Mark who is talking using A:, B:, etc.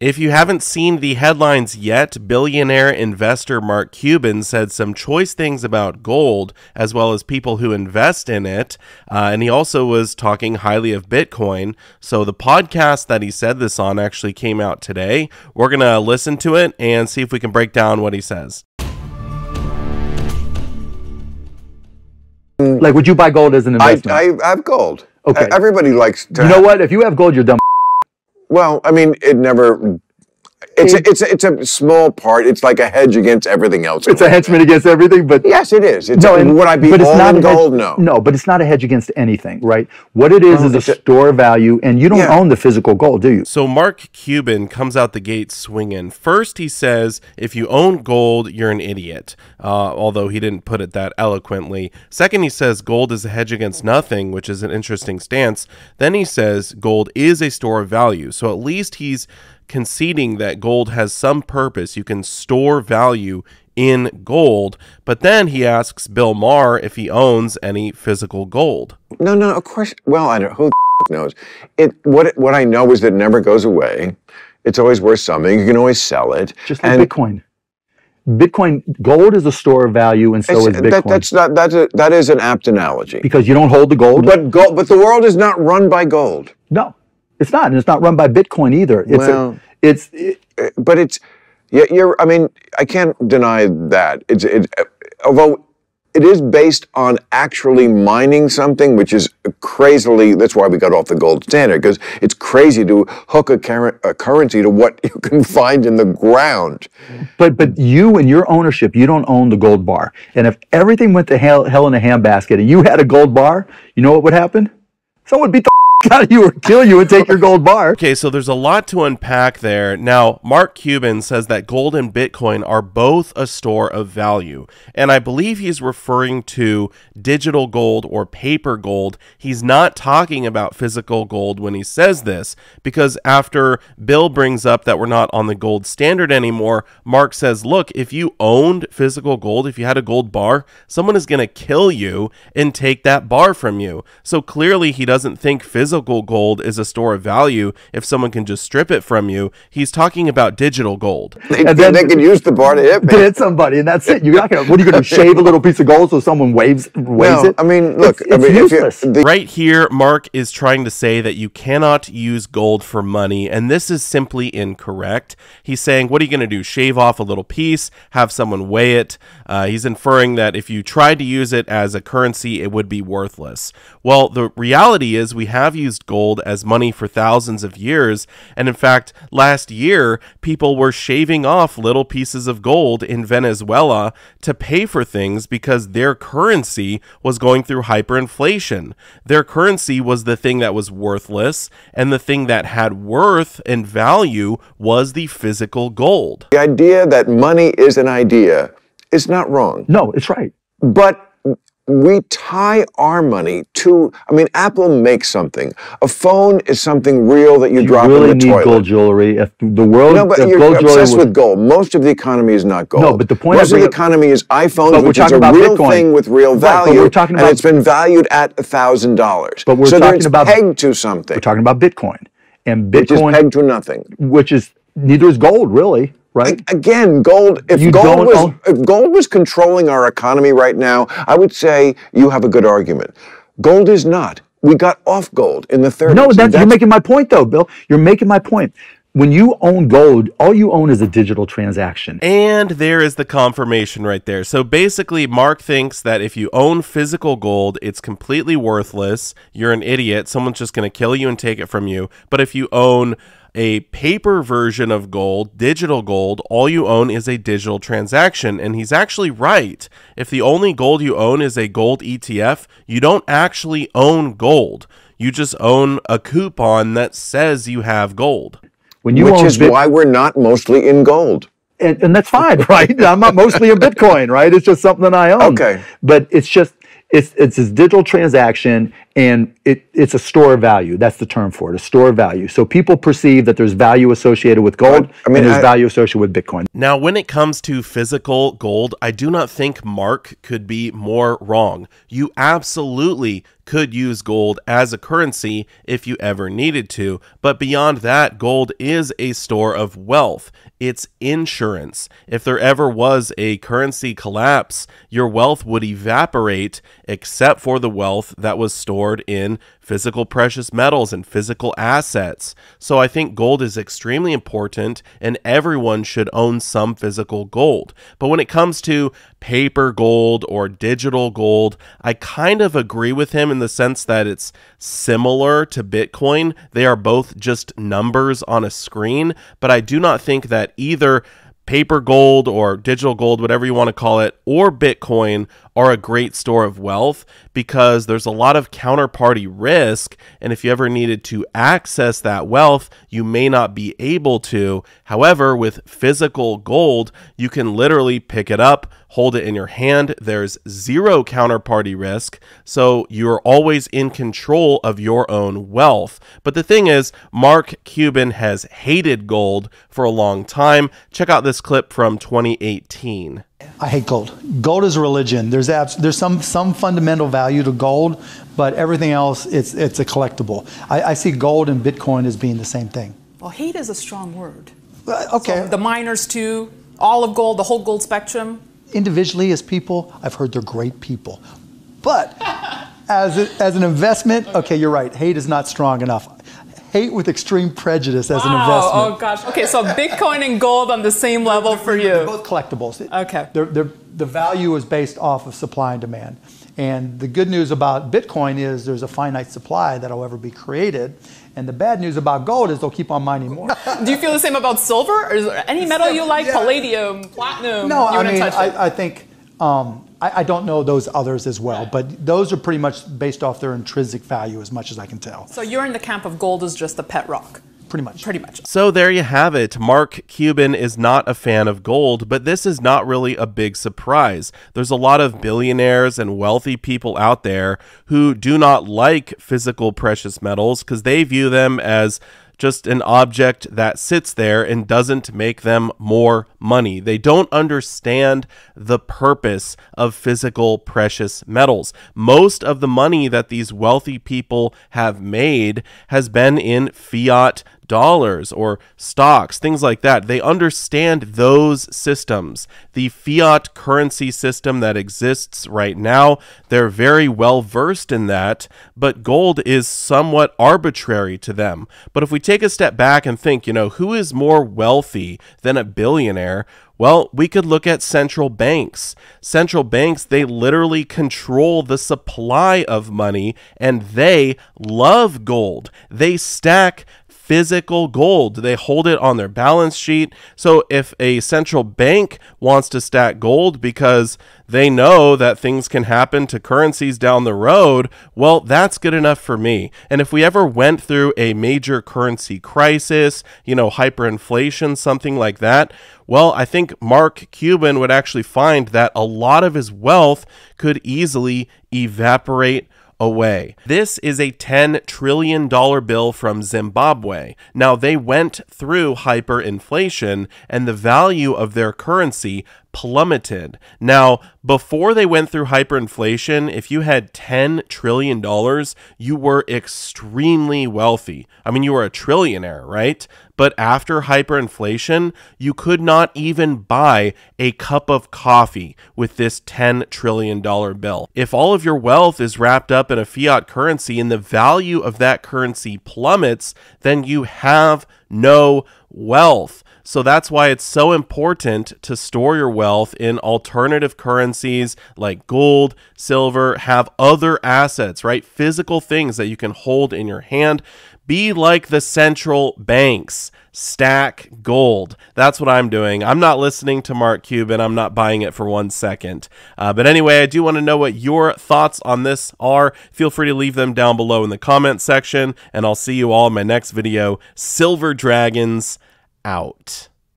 A: If you haven't seen the headlines yet, billionaire investor Mark Cuban said some choice things about gold, as well as people who invest in it. Uh, and he also was talking highly of Bitcoin. So the podcast that he said this on actually came out today. We're going to listen to it and see if we can break down what he says.
B: Like, would you buy gold as an
C: I,
B: investment?
C: I have gold.
B: Okay.
C: Everybody likes to.
B: you know what? If you have gold, you're dumb.
C: Well, I mean, it never. It's a, it's a, it's a small part. It's like a hedge against everything else.
B: It's a hedgement against everything, but
C: Yes, it is. It's
B: No,
C: a,
B: and-
C: would I be
B: but it's
C: all
B: not
C: in
B: a hedge-
C: gold? No.
B: No, but it's not a hedge against anything, right? What it is
C: Well,
B: is a
C: it's a-
B: store value, and you don't
C: Yeah.
B: own the physical gold, do you?
A: So Mark Cuban comes out the gate swinging. First, he says, if you own gold, you're an idiot, uh, although he didn't put it that eloquently. Second, he says gold is a hedge against nothing, which is an interesting stance. Then he says gold is a store of value. So at least he's conceding that gold has some purpose. You can store value in gold. But then he asks Bill Maher if he owns any physical gold.
C: No, no. Of course. Well, I don't. Who the knows? It. What what I know is that it never goes away. It's always worth something. You can always sell it.
B: Just like
C: and
B: Bitcoin. Bitcoin, gold is a store of value, and so is Bitcoin.
C: that, that's not. That's a, that is an apt analogy.
B: because you don't hold the gold.
C: But gold. But the world is not run by gold.
B: no, it's not, and it's not run by Bitcoin either. It's
C: Well-
B: a, it's it,
C: but it's yeah, you're I mean, I can't deny that. It's it although it is based on actually mining something, which is crazily. That's why we got off the gold standard because it's crazy to hook a, current, a currency to what you can find in the ground.
B: But but you and your ownership, you don't own the gold bar. And if everything went to hell, hell in a handbasket and you had a gold bar, you know what would happen? Someone would beat the of you or kill you and take your gold bar.
A: Okay, so there's a lot to unpack there. Now, Mark Cuban says that gold and Bitcoin are both a store of value. And I believe he's referring to digital gold or paper gold. He's not talking about physical gold when he says this, because after Bill brings up that we're not on the gold standard anymore, Mark says, look, if you owned physical gold, if you had a gold bar, someone is going to kill you and take that bar from you. So clearly, he doesn't think physical gold is a store of value if someone can just strip it from you. He's talking about digital gold.
C: They,
B: And then-
C: they can use the bar to hit me.
B: To hit somebody, and that's it. You're not gonna. What are you gonna? Shave a little piece of gold so someone waves waves
C: No,
B: it?
C: I mean, look,
B: it's,
C: I
B: it's
C: mean, if you-
B: useless.
C: the-
A: Right here, Mark is trying to say that you cannot use gold for money, and this is simply incorrect. He's saying, What are you going to do? Shave off a little piece, have someone weigh it? Uh, he's inferring that if you tried to use it as a currency, it would be worthless. Well, the reality is, we have used gold as money for thousands of years, and in fact, last year, people were shaving off little pieces of gold in Venezuela to pay for things because their currency was going through hyperinflation. Their currency was the thing that was worthless, and the thing that had worth and value was the physical gold.
C: the idea that money is an idea is not wrong.
B: no, it's right.
C: But we tie our money to, I mean, Apple makes something. A phone is something real that you,
B: You
C: drop
B: really
C: in the
B: need
C: toilet.
B: gold jewelry. If the world,
C: no, but you're
B: gold
C: obsessed with gold. Most of the economy is not gold.
B: No, but the point
C: Most of the economy is iPhones,
B: But we're
C: which is a
B: about
C: real
B: Bitcoin.
C: thing with real
B: Right,
C: value,
B: we're talking
C: and it's been valued at a thousand dollars.
B: But we're
C: so
B: talking
C: it's
B: about-
C: pegged to something,
B: we're talking about Bitcoin, and
C: which is pegged to nothing.
B: which is neither is gold, really, right?
C: Again, gold. If
B: You
C: gold was
B: own-
C: if gold was controlling our economy right now, I would say you have a good argument. Gold is not. We got off gold in the 30s.
B: No,
C: and
B: that's, you're making my point, though, Bill. You're making my point. When you own gold, all you own is a digital transaction.
A: And there is the confirmation right there. So basically, Mark thinks that if you own physical gold, it's completely worthless. You're an idiot. Someone's just going to kill you and take it from you. But if you own a paper version of gold, digital gold, all you own is a digital transaction. And he's actually right. If the only gold you own is a gold ETF, you don't actually own gold. You just own a coupon that says you have gold.
B: When you
C: Which
B: own
C: is
B: Bit-
C: why we're not mostly in gold.
B: and, and that's fine, right? I'm not mostly in Bitcoin, right? It's just something that I own.
C: Okay.
B: But it's just it's it's this digital transaction and it it's a store of value. That's the term for it, a store of value. So people perceive that there's value associated with gold
C: But, I mean,
B: and there's
C: I-
B: value associated with Bitcoin.
A: Now, when it comes to physical gold, I do not think Mark could be more wrong. You absolutely could use gold as a currency if you ever needed to. But beyond that, gold is a store of wealth. It's insurance. If there ever was a currency collapse, your wealth would evaporate except for the wealth that was stored in physical precious metals and physical assets. So I think gold is extremely important and everyone should own some physical gold. But when it comes to paper gold or digital gold, I kind of agree with him in the sense that it's similar to Bitcoin. They are both just numbers on a screen, but I do not think that either paper gold or digital gold, whatever you want to call it, or Bitcoin are a great store of wealth because there's a lot of counterparty risk. And if you ever needed to access that wealth, you may not be able to. However, with physical gold, you can literally pick it up, hold it in your hand. There's zero counterparty risk. So you're always in control of your own wealth. But the thing is, Mark Cuban has hated gold for a long time. Check out this clip from 2018.
D: I hate gold. Gold is a religion. There's abs- there's some some fundamental value to gold, but everything else it's it's a collectible. I, I see gold and Bitcoin as being the same thing.
E: Well, hate is a strong word.
D: Uh, okay.
E: So the miners too, all of gold, the whole gold spectrum.
D: Individually, as people, I've heard they're great people, but as a, as an investment, okay, you're right. Hate is not strong enough. Hate with extreme prejudice as an
E: Wow.
D: investment.
E: Oh gosh. Okay, so Bitcoin and gold on the same level for
D: They're
E: you.
D: both collectibles.
E: Okay.
D: They're, they're, the value is based off of supply and demand. And the good news about Bitcoin is there's a finite supply that'll ever be created. And the bad news about gold is they'll keep on mining more.
E: Do you feel the same about silver? Or is there any metal you like?
D: Yeah.
E: Palladium, platinum?
D: no, I mean. I, I think, um, I, I don't know those others as well, but those are pretty much based off their intrinsic value as much as I can tell.
E: so you're in the camp of gold is just a pet rock.
D: Pretty much.
E: Pretty much.
A: So there you have it. Mark Cuban is not a fan of gold, but this is not really a big surprise. There's a lot of billionaires and wealthy people out there who do not like physical precious metals because they view them as just an object that sits there and doesn't make them more money. They don't understand the purpose of physical precious metals. Most of the money that these wealthy people have made has been in fiat dollars or stocks, things like that. They understand those systems. The fiat currency system that exists right now, they're very well versed in that, but gold is somewhat arbitrary to them. But if we take a step back and think, you know, who is more wealthy than a billionaire? Well, we could look at central banks. Central banks, they literally control the supply of money and they love gold. They stack physical gold. They hold it on their balance sheet. So if a central bank wants to stack gold because they know that things can happen to currencies down the road, well, that's good enough for me. And if we ever went through a major currency crisis, you know, hyperinflation, something like that, well, I think Mark Cuban would actually find that a lot of his wealth could easily evaporate away. This is a $10 trillion bill from Zimbabwe. Now, they went through hyperinflation and the value of their currency plummeted. Now, before they went through hyperinflation, if you had $10 trillion, you were extremely wealthy. I mean, you were a trillionaire, right? But after hyperinflation, you could not even buy a cup of coffee with this $10 trillion bill. If all of your wealth is wrapped up in a fiat currency and the value of that currency plummets, then you have no wealth. So that's why it's so important to store your wealth in alternative currencies like gold, silver, have other assets, right? Physical things that you can hold in your hand. Be like the central banks. Stack gold. That's what I'm doing. I'm not listening to Mark Cuban. I'm not buying it for one second. Uh, but anyway, I do want to know what your thoughts on this are. Feel free to leave them down below in the comment section. And I'll see you all in my next video. Silver Dragons out.